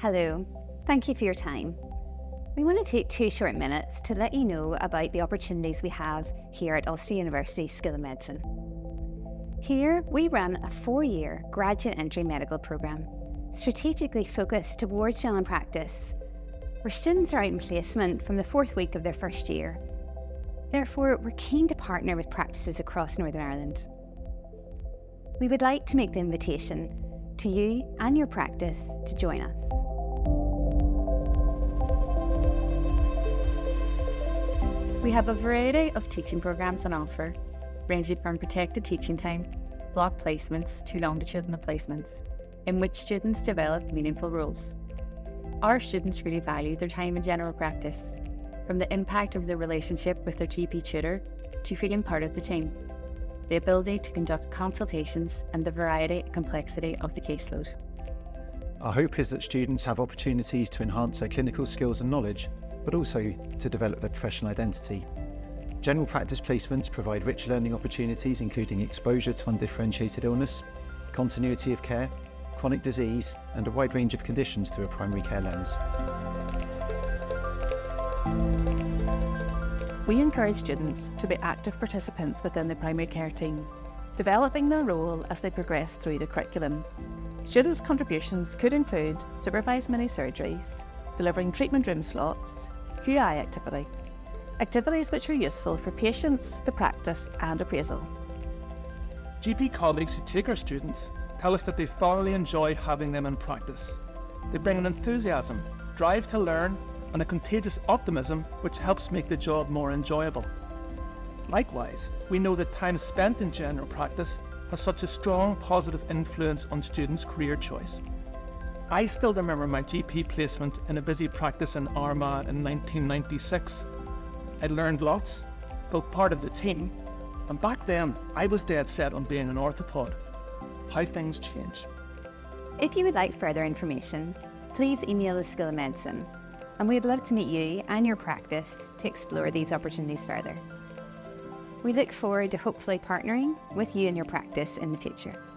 Hello, thank you for your time. We want to take two short minutes to let you know about the opportunities we have here at Ulster University School of Medicine. Here, we run a four year graduate entry medical programme, strategically focused towards general practice, where students are out in placement from the fourth week of their first year. Therefore, we're keen to partner with practices across Northern Ireland. We would like to make the invitation to you and your practice to join us. We have a variety of teaching programmes on offer, ranging from protected teaching time, block placements to longitudinal placements, in which students develop meaningful roles. Our students really value their time in general practice, from the impact of their relationship with their GP tutor to feeling part of the team, the ability to conduct consultations, and the variety and complexity of the caseload. Our hope is that students have opportunities to enhance their clinical skills and knowledge but also to develop their professional identity. General practice placements provide rich learning opportunities including exposure to undifferentiated illness, continuity of care, chronic disease and a wide range of conditions through a primary care lens. We encourage students to be active participants within the primary care team, developing their role as they progress through the curriculum. Students' contributions could include supervised mini surgeries, delivering treatment room slots, QI activity, activities which are useful for patients, the practice and appraisal. GP colleagues who take our students tell us that they thoroughly enjoy having them in practice. They bring an enthusiasm, drive to learn, and a contagious optimism which helps make the job more enjoyable. Likewise, we know that time spent in general practice has such a strong positive influence on students' career choice. I still remember my GP placement in a busy practice in Armagh in 1996. I learned lots, felt part of the team, and back then I was dead set on being an orthopod. How things change. If you would like further information, please email the School of Medicine, and we'd love to meet you and your practice to explore these opportunities further. We look forward to hopefully partnering with you and your practice in the future.